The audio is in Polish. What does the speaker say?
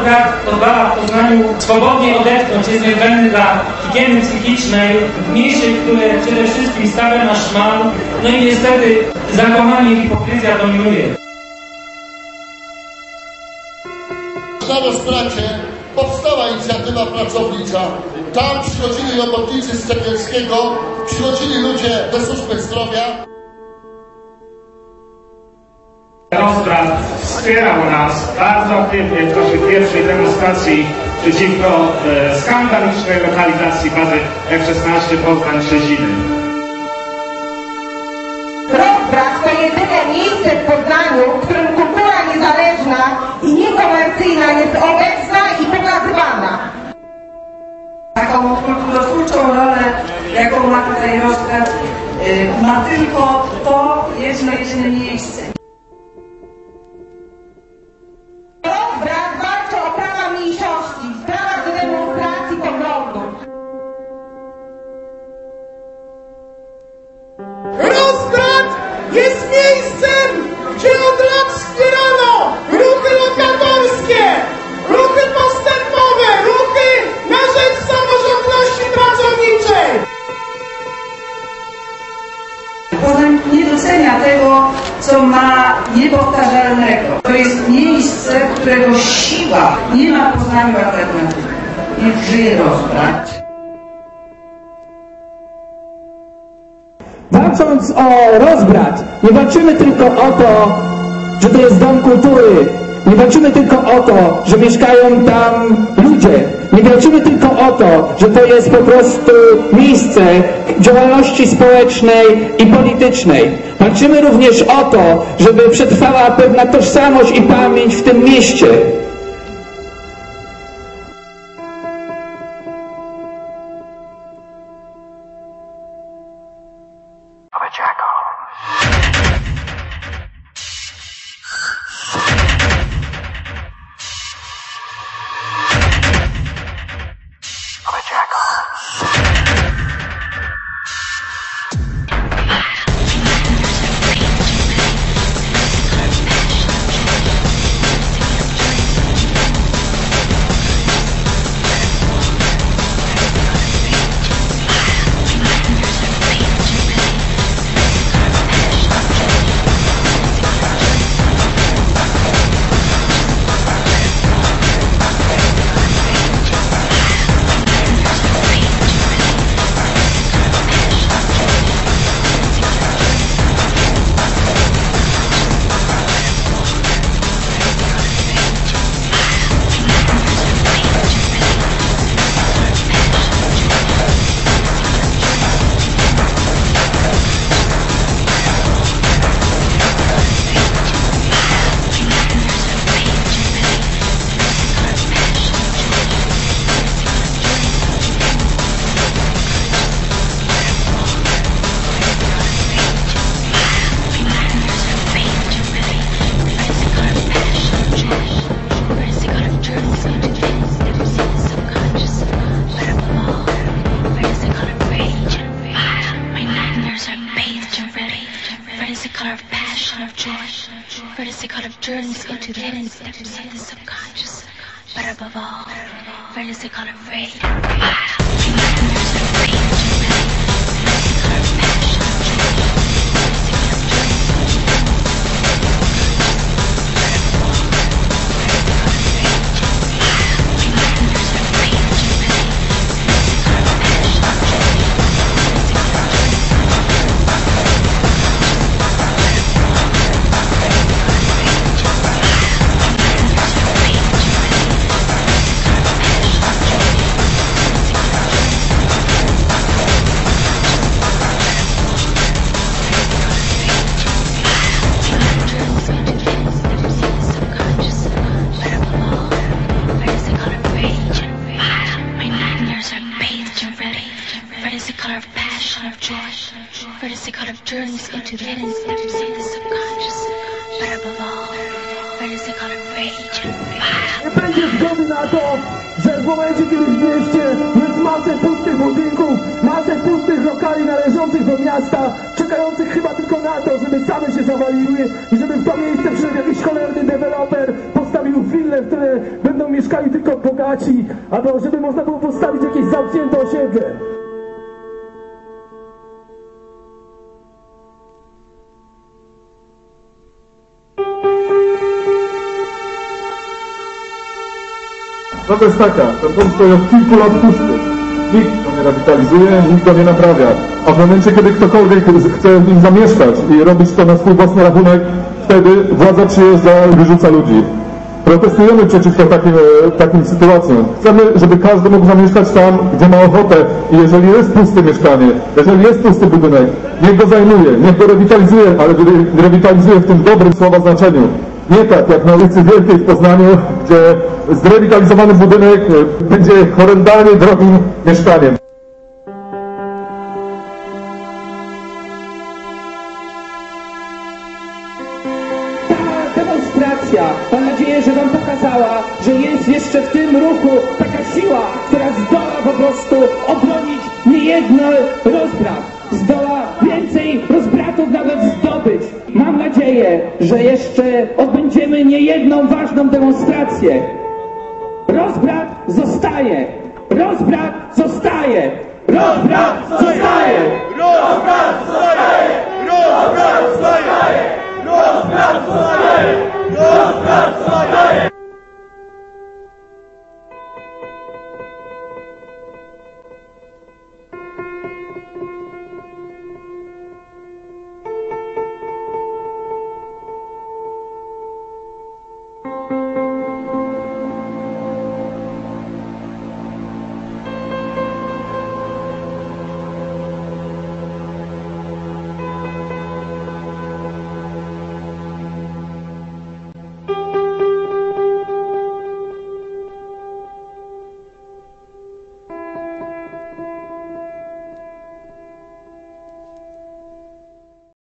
Rozbrat pozwala w Poznaniu swobodnie odetchnąć, jest niezbędny dla higieny psychicznej w mieście, które przede wszystkim stawia na szmal, no i niestety zakłamanie i hipokryzja dominuje. Na rozpracie powstała inicjatywa pracownicza. Tam przychodzili robotnicy z Cegielskiego, przychodzili ludzie ze służby zdrowia. Rozbrat wspierał nas bardzo aktywnie w czasie pierwszej demonstracji przeciwko e, skandalicznej lokalizacji bazy F-16 Poznań Szczeciny. Rozbrat to jedyne miejsce w Poznaniu, w którym kultura niezależna i niekomercyjna jest obecna i pokazywana. taką kulturotwórczą rolę, jaką ma tutaj rozkład, y, ma tylko to jedno jedyne miejsce. Niepowtarzalnego. To jest miejsce, którego siła nie ma Poznaniu alternatywy. Niech żyje rozbrat. Walcząc o rozbrat, nie walczymy tylko o to, że to jest dom kultury. Nie walczymy tylko o to, że mieszkają tam ludzie. Nie walczymy tylko o to, że to jest po prostu miejsce działalności społecznej i politycznej. Walczymy również o to, żeby przetrwała pewna tożsamość i pamięć w tym mieście. Red is the color of journeys into the hidden steps of the subconscious. But above all, red is the color of rage. Journeys into the subconscious. But above all, rage and fire. Nie będzie zgody na to, że w momencie, kiedy w mieście jest masę pustych budynków, masę pustych lokali należących do miasta, czekających chyba tylko na to, żeby same się zawaliły i żeby w to miejsce przyszedł jakiś cholerny deweloper, postawił willę, w której będą mieszkali bogaci, albo żeby można było postawić jakieś zamknięte osiedle. Prawda jest taka, ten dom stoi od kilku lat pusty. Nikt go nie rewitalizuje, nikt go nie naprawia. A w momencie, kiedy ktokolwiek chce w nim zamieszkać i robić to na swój własny rachunek, wtedy władza przyjeżdża i wyrzuca ludzi. Protestujemy przeciwko takim, e, takim sytuacjom. Chcemy, żeby każdy mógł zamieszkać tam, gdzie ma ochotę. I jeżeli jest puste mieszkanie, jeżeli jest pusty budynek, niech go zajmuje, niech go rewitalizuje, ale re- rewitalizuje w tym dobrym słowa znaczeniu. Nie tak jak na ulicy Wielkiej w Poznaniu, gdzie zrewitalizowany budynek e, będzie horrendalnie drogim mieszkaniem. Ta demonstracja, mam nadzieję, że Wam pokazała, że jest jeszcze w tym ruchu taka siła, która bezprawną demonstrację. Rozbrat zostaje! Rozbrat zostaje! Rozbrat zostaje! Rozbrat zostaje! Rozbrat zostaje! Rozbrat zostaje! Rozbrat zostaje!